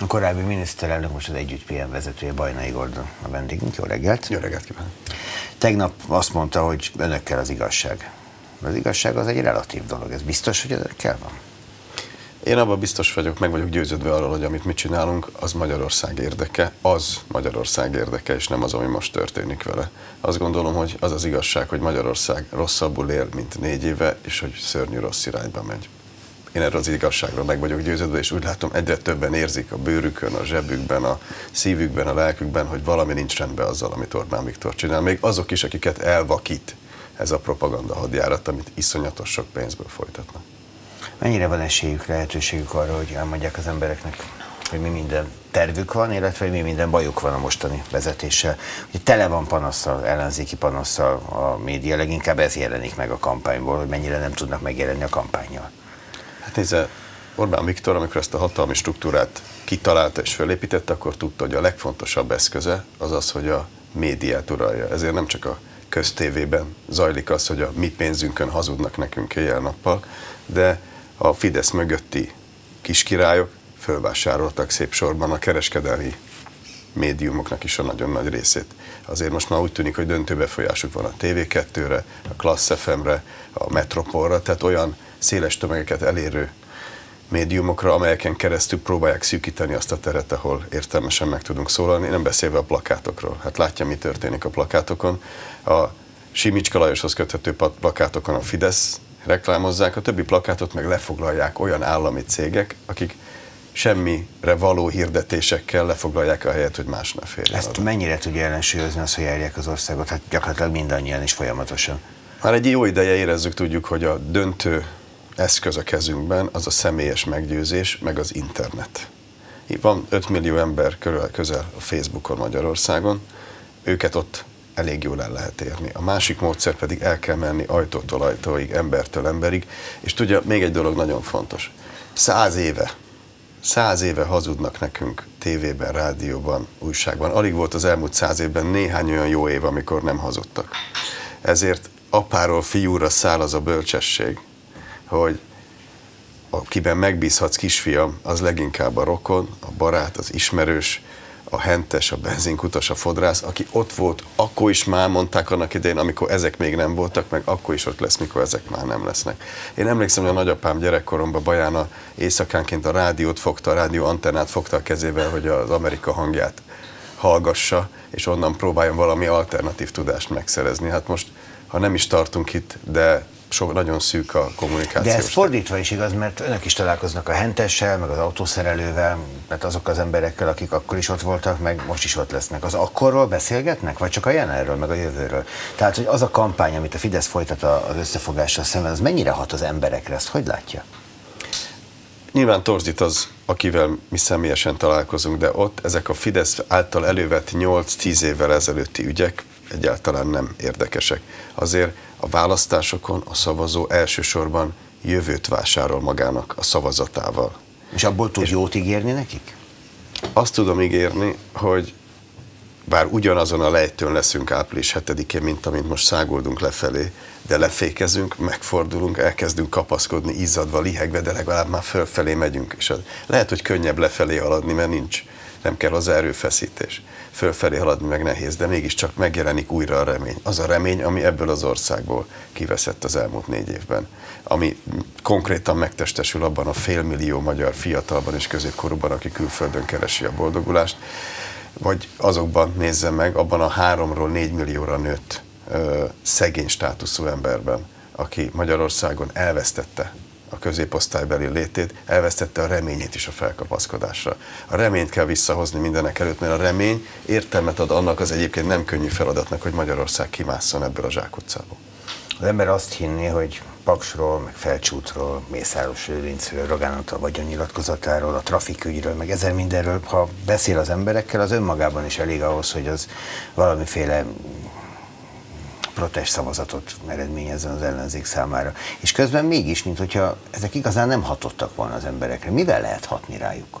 A korábbi miniszterelnök, most az Együtt PM vezetője, Bajnai Gordon a vendégünk. Jó reggelt! Jó reggelt kívánok! Tegnap azt mondta, hogy önökkel az igazság. Az igazság az egy relatív dolog. Ez biztos, hogy önökkel van? Én abban biztos vagyok, meg vagyok győződve arról, hogy amit mi csinálunk, az Magyarország érdeke, az Magyarország érdeke, és nem az, ami most történik vele. Azt gondolom, hogy az az igazság, hogy Magyarország rosszabbul él, mint négy éve, és hogy szörnyű rossz irányba megy. Én erről az igazságról meg vagyok győződve, és úgy látom, egyre többen érzik a bőrükön, a zsebükben, a szívükben, a lelkükben, hogy valami nincs rendben azzal, amit Orbán Viktor csinál. Még azok is, akiket elvakít ez a propaganda hadjárat, amit iszonyatos sok pénzből folytatnak. Mennyire van esélyük, lehetőségük arra, hogy elmondják az embereknek, hogy mi minden tervük van, illetve hogy mi minden bajuk van a mostani vezetéssel. Ugye tele van panasszal, ellenzéki panasszal a média, leginkább ez jelenik meg a kampányból, hogy mennyire nem tudnak megjelenni a kampányjal. Hát nézze, Orbán Viktor, amikor ezt a hatalmi struktúrát kitalálta és fölépítette, akkor tudta, hogy a legfontosabb eszköze az az, hogy a médiát uralja. Ezért nem csak a köztévében zajlik az, hogy a mi pénzünkön hazudnak nekünk éjjel-nappal, de a Fidesz mögötti kiskirályok fölvásároltak szép sorban a kereskedelmi médiumoknak is a nagyon nagy részét. Azért most már úgy tűnik, hogy döntő befolyásuk van a TV2-re, a Klassz FM-re, a Metropolra, tehát olyan széles tömegeket elérő médiumokra, amelyeken keresztül próbálják szűkíteni azt a teret, ahol értelmesen meg tudunk szólalni, nem beszélve a plakátokról. Hát látja, mi történik a plakátokon. A Simicska Lajoshoz köthető plakátokon a Fidesz reklámozzák, a többi plakátot meg lefoglalják olyan állami cégek, akik semmire való hirdetésekkel lefoglalják a helyet, hogy más ne férjen. Ezt oda. mennyire tudja ellensúlyozni az, hogy járják az országot? Hát gyakorlatilag mindannyian is folyamatosan. Már egy jó ideje érezzük, tudjuk, hogy a döntő eszköz a kezünkben az a személyes meggyőzés, meg az internet. Van 5 millió ember körül, közel a Facebookon Magyarországon, őket ott elég jól el lehet érni. A másik módszer pedig el kell menni ajtótól ajtóig, embertől emberig, és tudja, még egy dolog nagyon fontos. Száz éve, száz éve hazudnak nekünk tévében, rádióban, újságban. Alig volt az elmúlt száz évben néhány olyan jó év, amikor nem hazudtak. Ezért apáról fiúra száll az a bölcsesség, hogy akiben megbízhatsz kisfiam, az leginkább a rokon, a barát, az ismerős, a hentes, a benzinkutas, a fodrász, aki ott volt, akkor is már mondták annak idején, amikor ezek még nem voltak, meg akkor is ott lesz, mikor ezek már nem lesznek. Én emlékszem, hogy a nagyapám gyerekkoromban Bajána éjszakánként a rádiót fogta, a rádió antennát fogta a kezével, hogy az Amerika hangját hallgassa, és onnan próbáljon valami alternatív tudást megszerezni. Hát most, ha nem is tartunk itt, de sok, nagyon szűk a kommunikáció. De ez fordítva is igaz, mert önök is találkoznak a hentessel, meg az autószerelővel, mert azok az emberekkel, akik akkor is ott voltak, meg most is ott lesznek. Az akkorról beszélgetnek, vagy csak a jelenről, meg a jövőről? Tehát, hogy az a kampány, amit a Fidesz folytat az összefogással szemben, az mennyire hat az emberekre, ezt hogy látja? Nyilván torzít az, akivel mi személyesen találkozunk, de ott ezek a Fidesz által elővett 8-10 évvel ezelőtti ügyek egyáltalán nem érdekesek. Azért a választásokon a szavazó elsősorban jövőt vásárol magának a szavazatával. És abból tud És jót ígérni nekik? Azt tudom ígérni, hogy bár ugyanazon a lejtőn leszünk április 7-én, mint amint most száguldunk lefelé, de lefékezünk, megfordulunk, elkezdünk kapaszkodni, izzadva, lihegve, de legalább már fölfelé megyünk. És lehet, hogy könnyebb lefelé haladni, mert nincs, nem kell az erőfeszítés. Fölfelé haladni meg nehéz, de mégiscsak megjelenik újra a remény. Az a remény, ami ebből az országból kiveszett az elmúlt négy évben, ami konkrétan megtestesül abban a félmillió magyar fiatalban és középkorúban, aki külföldön keresi a boldogulást, vagy azokban nézze meg, abban a háromról négy millióra nőtt ö, szegény státuszú emberben, aki Magyarországon elvesztette a középosztálybeli létét, elvesztette a reményét is a felkapaszkodásra. A reményt kell visszahozni mindenek előtt, mert a remény értelmet ad annak az egyébként nem könnyű feladatnak, hogy Magyarország kimásszon ebből a zsákutcából. Az ember azt hinné, hogy Paksról, meg Felcsútról, Mészáros Lőrincről, Rogánat a vagyonnyilatkozatáról, a trafikügyről, meg ezer mindenről, ha beszél az emberekkel, az önmagában is elég ahhoz, hogy az valamiféle protest szavazatot eredményezzen az ellenzék számára. És közben mégis, mint hogyha ezek igazán nem hatottak volna az emberekre. Mivel lehet hatni rájuk?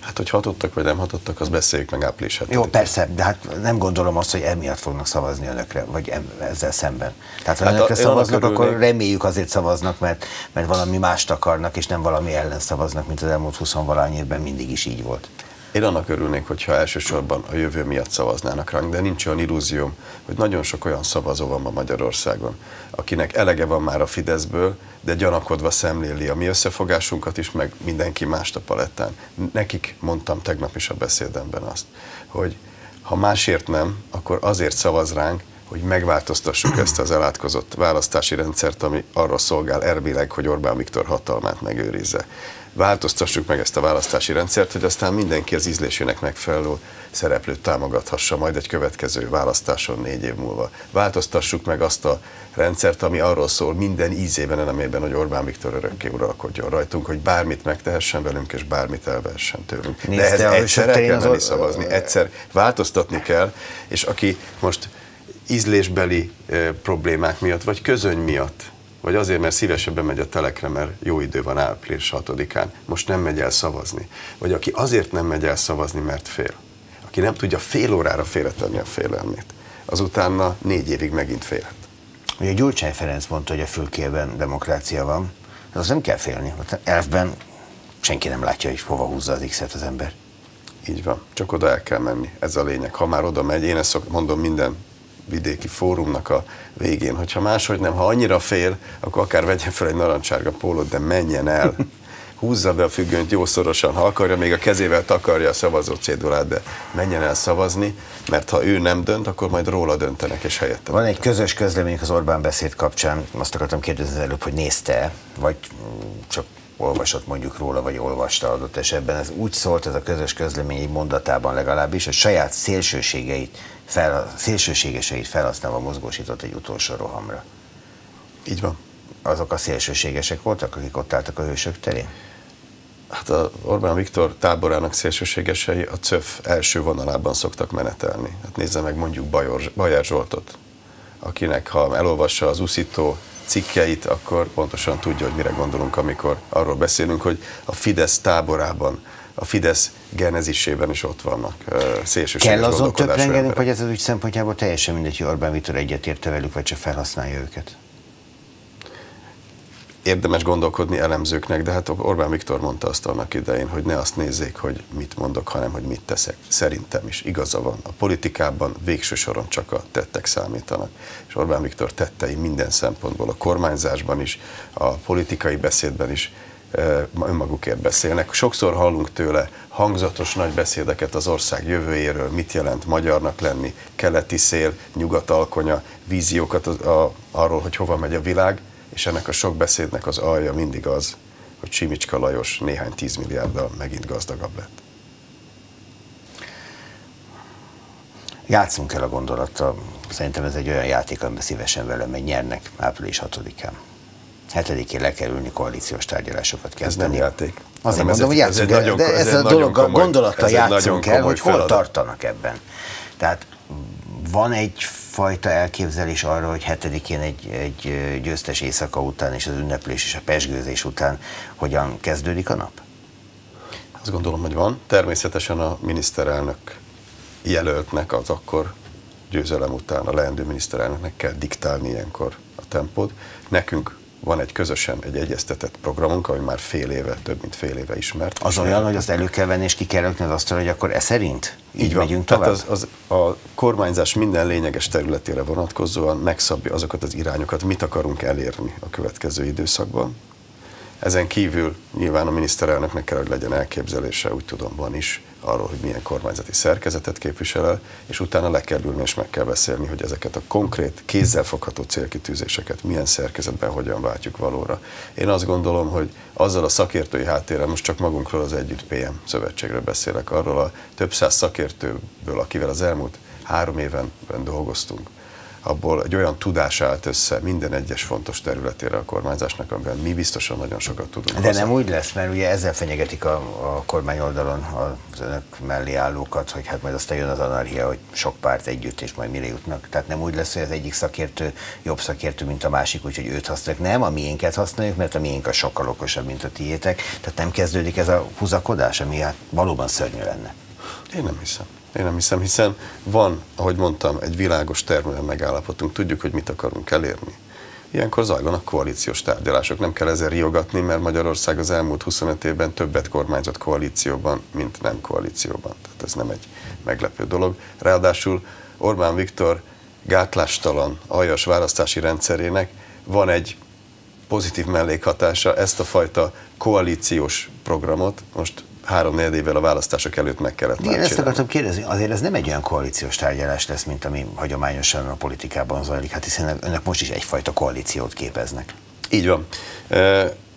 Hát, hogy hatottak vagy nem hatottak, az beszéljük meg április Jó, persze, de hát nem gondolom azt, hogy emiatt fognak szavazni önökre, vagy ezzel szemben. Tehát ha hát önökre a, szavaznak, akkor reméljük azért szavaznak, mert, mert valami mást akarnak, és nem valami ellen szavaznak, mint az elmúlt 20 évben mindig is így volt. Én annak örülnék, hogyha elsősorban a jövő miatt szavaznának ránk, de nincs olyan illúzióm, hogy nagyon sok olyan szavazó van ma Magyarországon, akinek elege van már a Fideszből, de gyanakodva szemléli a mi összefogásunkat is, meg mindenki mást a palettán. Nekik mondtam tegnap is a beszédemben azt, hogy ha másért nem, akkor azért szavaz ránk, hogy megváltoztassuk ezt az elátkozott választási rendszert, ami arra szolgál erbileg, hogy Orbán Viktor hatalmát megőrizze. Változtassuk meg ezt a választási rendszert, hogy aztán mindenki az ízlésének megfelelő szereplőt támogathassa majd egy következő választáson négy év múlva. Változtassuk meg azt a rendszert, ami arról szól minden ízében elemében, hogy Orbán Viktor örökké uralkodjon rajtunk, hogy bármit megtehessen velünk, és bármit elvehessen tőlünk. Nézd, De ehhez egyszer el kell menni szavazni, egyszer változtatni kell, és aki most ízlésbeli problémák miatt, vagy közöny miatt, vagy azért, mert szívesebben megy a telekre, mert jó idő van április 6-án, most nem megy el szavazni. Vagy aki azért nem megy el szavazni, mert fél. Aki nem tudja fél órára félretenni a félelmét, azután négy évig megint félhet. Ugye Gyurcsány Ferenc mondta, hogy a fülkében demokrácia van, az nem kell félni. Elfben senki nem látja, hogy hova húzza az X-et az ember. Így van, csak oda el kell menni, ez a lényeg. Ha már oda megy, én ezt mondom minden vidéki fórumnak a végén, hogyha máshogy nem, ha annyira fél, akkor akár vegyen fel egy narancsárga pólót, de menjen el. Húzza be a függönyt jó szorosan, ha akarja, még a kezével takarja a szavazó cédulát, de menjen el szavazni, mert ha ő nem dönt, akkor majd róla döntenek, és helyette. Van egy közös közlemény az Orbán beszéd kapcsán, azt akartam kérdezni az előbb, hogy nézte, vagy csak olvasott mondjuk róla, vagy olvasta adott esetben. Ez úgy szólt ez a közös közlemény mondatában legalábbis, hogy saját szélsőségeit fel, szélsőségeseit felhasználva mozgósított egy utolsó rohamra. Így van. Azok a szélsőségesek voltak, akik ott álltak a hősök terén? Hát a Orbán Viktor táborának szélsőségesei a CÖF első vonalában szoktak menetelni. Hát nézze meg mondjuk Bajor, Bajár Zsoltot, akinek ha elolvassa az uszító cikkeit, akkor pontosan tudja, hogy mire gondolunk, amikor arról beszélünk, hogy a Fidesz táborában a Fidesz genezisében is ott vannak szélsőséges Kell azon töprengedünk, hogy ez az ügy szempontjából teljesen mindegy, hogy Orbán Viktor egyetérte velük, vagy csak felhasználja őket? Érdemes gondolkodni elemzőknek, de hát Orbán Viktor mondta azt annak idején, hogy ne azt nézzék, hogy mit mondok, hanem hogy mit teszek. Szerintem is igaza van. A politikában végső soron csak a tettek számítanak. És Orbán Viktor tettei minden szempontból, a kormányzásban is, a politikai beszédben is önmagukért beszélnek. Sokszor hallunk tőle hangzatos nagy beszédeket az ország jövőjéről, mit jelent magyarnak lenni, keleti szél, nyugat alkonya, víziókat az, a, arról, hogy hova megy a világ, és ennek a sok beszédnek az alja mindig az, hogy Simicska Lajos néhány tízmilliárddal megint gazdagabb lett. Játszunk el a gondolattal. Szerintem ez egy olyan játék, amiben szívesen velem megy nyernek április 6-án. Hetedikén le kell ülni, koalíciós tárgyalásokat kezdeni. Ez nem játék. Azért mondom, hogy játszunk el, de ez, ez a dolog komoly, gondolattal játszunk el, hogy hol tartanak ebben. Tehát van egyfajta elképzelés arra, hogy hetedikén egy, egy győztes éjszaka után és az ünneplés és a pesgőzés után hogyan kezdődik a nap? Azt gondolom, hogy van. Természetesen a miniszterelnök jelöltnek az akkor győzelem után a leendő miniszterelnöknek kell diktálni ilyenkor a tempót. Nekünk van egy közösen egy egyeztetett programunk, ami már fél éve, több mint fél éve ismert. Az olyan, hogy azt elő kell venni, és ki kell rögni az asztal, hogy akkor e szerint így, így megyünk tovább? Tehát az, az, a kormányzás minden lényeges területére vonatkozóan megszabja azokat az irányokat, mit akarunk elérni a következő időszakban. Ezen kívül nyilván a miniszterelnöknek kell, hogy legyen elképzelése, úgy tudom, van is, arról, hogy milyen kormányzati szerkezetet képvisel el, és utána le kell ülni és meg kell beszélni, hogy ezeket a konkrét, kézzelfogható célkitűzéseket milyen szerkezetben hogyan váltjuk valóra. Én azt gondolom, hogy azzal a szakértői háttérrel, most csak magunkról az Együtt PM szövetségről beszélek, arról a több száz szakértőből, akivel az elmúlt három éven dolgoztunk, abból egy olyan tudás állt össze minden egyes fontos területére a kormányzásnak, amiben mi biztosan nagyon sokat tudunk. De hozzá. nem úgy lesz, mert ugye ezzel fenyegetik a, a kormány oldalon az önök mellé állókat, hogy hát majd aztán jön az anarchia, hogy sok párt együtt, és majd mire jutnak. Tehát nem úgy lesz, hogy az egyik szakértő jobb szakértő, mint a másik, úgyhogy őt használjuk. Nem, a miénket használjuk, mert a miénk a sokkal okosabb, mint a tiétek. Tehát nem kezdődik ez a húzakodás, ami hát valóban szörnyű lenne. Én nem hiszem. Én nem hiszem, hiszen van, ahogy mondtam, egy világos termően megállapodtunk, tudjuk, hogy mit akarunk elérni. Ilyenkor zajlanak koalíciós tárgyalások. Nem kell ezzel riogatni, mert Magyarország az elmúlt 25 évben többet kormányzott koalícióban, mint nem koalícióban. Tehát ez nem egy meglepő dolog. Ráadásul Orbán Viktor gátlástalan, aljas választási rendszerének van egy pozitív mellékhatása, ezt a fajta koalíciós programot most három évvel a választások előtt meg kellett Igen, ezt akartam kérdezni, azért ez nem egy olyan koalíciós tárgyalás lesz, mint ami hagyományosan a politikában zajlik, hát hiszen önök most is egyfajta koalíciót képeznek. Így van.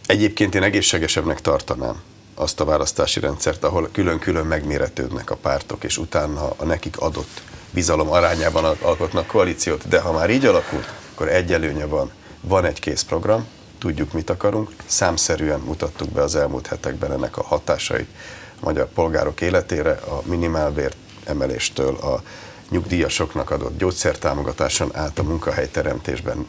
Egyébként én egészségesebbnek tartanám azt a választási rendszert, ahol külön-külön megméretődnek a pártok, és utána a nekik adott bizalom arányában alkotnak koalíciót, de ha már így alakult, akkor egy előnye van. Van egy kész program, tudjuk, mit akarunk, számszerűen mutattuk be az elmúlt hetekben ennek a hatásait a magyar polgárok életére, a minimálbért emeléstől, a nyugdíjasoknak adott gyógyszertámogatáson át a munkahelyteremtésben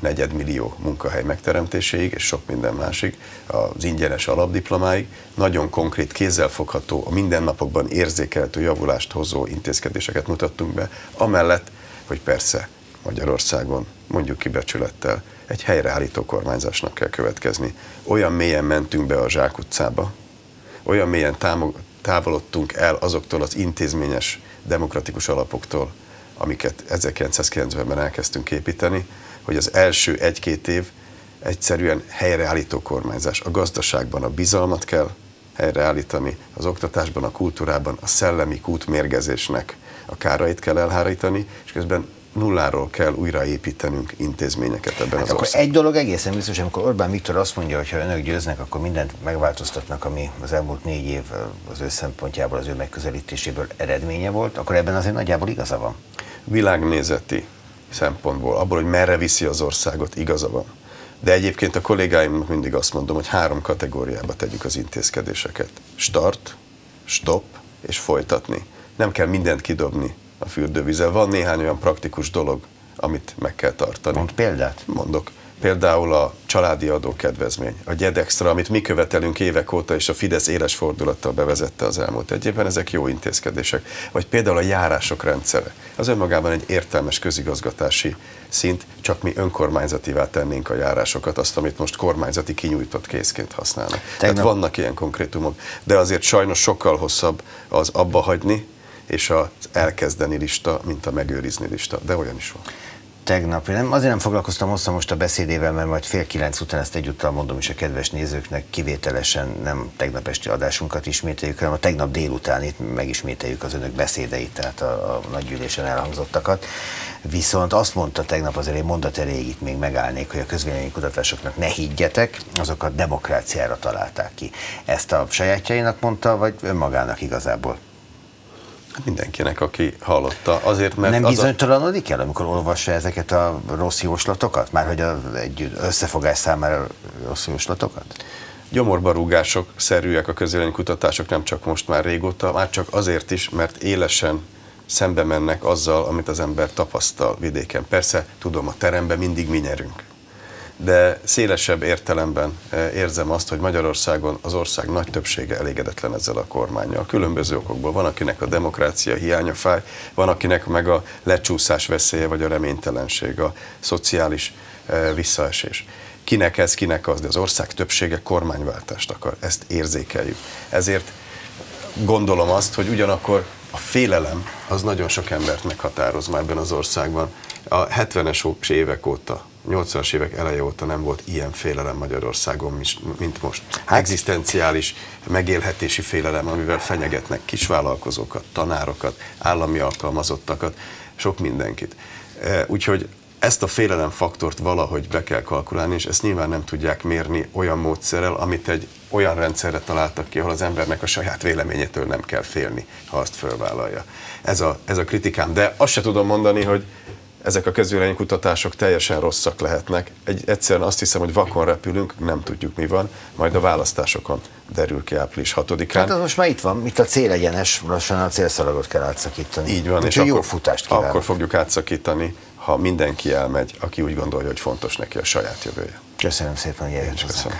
negyedmillió munkahely megteremtéséig, és sok minden másik, az ingyenes alapdiplomáig, nagyon konkrét, kézzelfogható, a mindennapokban érzékelhető javulást hozó intézkedéseket mutattunk be, amellett, hogy persze Magyarországon, mondjuk kibecsülettel, egy helyreállító kormányzásnak kell következni. Olyan mélyen mentünk be a zsákutcába, olyan mélyen távolodtunk el azoktól az intézményes demokratikus alapoktól, amiket 1990-ben elkezdtünk építeni, hogy az első egy-két év egyszerűen helyreállító kormányzás. A gazdaságban a bizalmat kell helyreállítani, az oktatásban, a kultúrában a szellemi kútmérgezésnek a kárait kell elhárítani, és közben nulláról kell újraépítenünk intézményeket ebben hát az országban. Egy dolog egészen biztos, amikor Orbán Viktor azt mondja, hogy ha önök győznek, akkor mindent megváltoztatnak, ami az elmúlt négy év az ő szempontjából, az ő megközelítéséből eredménye volt, akkor ebben azért nagyjából igaza van. Világnézeti szempontból, abból, hogy merre viszi az országot, igaza van. De egyébként a kollégáimnak mindig azt mondom, hogy három kategóriába tegyük az intézkedéseket. Start, stop és folytatni. Nem kell mindent kidobni a fürdővízzel. Van néhány olyan praktikus dolog, amit meg kell tartani. Mond példát? Mondok. Például a családi adókedvezmény, a GEDEXTRA, amit mi követelünk évek óta, és a Fidesz éles fordulattal bevezette az elmúlt egy évben, ezek jó intézkedések. Vagy például a járások rendszere. Az önmagában egy értelmes közigazgatási szint, csak mi önkormányzativá tennénk a járásokat, azt, amit most kormányzati kinyújtott készként használnak. Tegnap... Tehát vannak ilyen konkrétumok, de azért sajnos sokkal hosszabb az abba hagyni, és az elkezdeni lista, mint a megőrizni lista, de olyan is van tegnap. Nem, azért nem foglalkoztam hosszan most a beszédével, mert majd fél kilenc után ezt egyúttal mondom is a kedves nézőknek, kivételesen nem tegnap esti adásunkat ismételjük, hanem a tegnap délután itt megismételjük az önök beszédeit, tehát a, a nagygyűlésen elhangzottakat. Viszont azt mondta tegnap azért egy mondat erejéig itt még megállnék, hogy a közvéleménykutatásoknak ne higgyetek, azokat demokráciára találták ki. Ezt a sajátjainak mondta, vagy önmagának igazából? Mindenkinek, aki hallotta. Azért, mert Nem bizonytalanodik el, amikor olvassa ezeket a rossz jóslatokat? Már hogy a, egy összefogás számára rossz jóslatokat? Gyomorbarúgások szerűek a kutatások nem csak most már régóta, már csak azért is, mert élesen szembe mennek azzal, amit az ember tapasztal vidéken. Persze, tudom, a teremben mindig mi nyerünk de szélesebb értelemben eh, érzem azt, hogy Magyarországon az ország nagy többsége elégedetlen ezzel a kormányjal. Különböző okokból. Van, akinek a demokrácia hiánya fáj, van, akinek meg a lecsúszás veszélye, vagy a reménytelenség, a szociális eh, visszaesés. Kinek ez, kinek az, de az ország többsége kormányváltást akar. Ezt érzékeljük. Ezért gondolom azt, hogy ugyanakkor a félelem az nagyon sok embert meghatároz már ebben az országban. A 70-es évek óta 80-as évek eleje óta nem volt ilyen félelem Magyarországon, mint most. Hát, Egzisztenciális megélhetési félelem, amivel fenyegetnek kisvállalkozókat, tanárokat, állami alkalmazottakat, sok mindenkit. E, úgyhogy ezt a félelem faktort valahogy be kell kalkulálni, és ezt nyilván nem tudják mérni olyan módszerrel, amit egy olyan rendszerre találtak ki, ahol az embernek a saját véleményétől nem kell félni, ha azt fölvállalja. Ez a, ez a kritikám. De azt se tudom mondani, hogy ezek a közvéleménykutatások teljesen rosszak lehetnek. Egy, egyszerűen azt hiszem, hogy vakon repülünk, nem tudjuk mi van, majd a választásokon derül ki április 6-án. Hát az most már itt van, itt a célegyenes, lassan a célszalagot kell átszakítani. Így van, és, és jó futást kívánok. Akkor fogjuk átszakítani, ha mindenki elmegy, aki úgy gondolja, hogy fontos neki a saját jövője. Köszönöm szépen, hogy eljött Köszönöm.